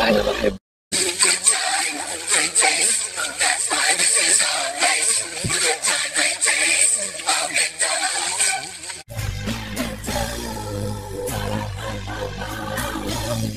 انا بحب Thank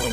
you.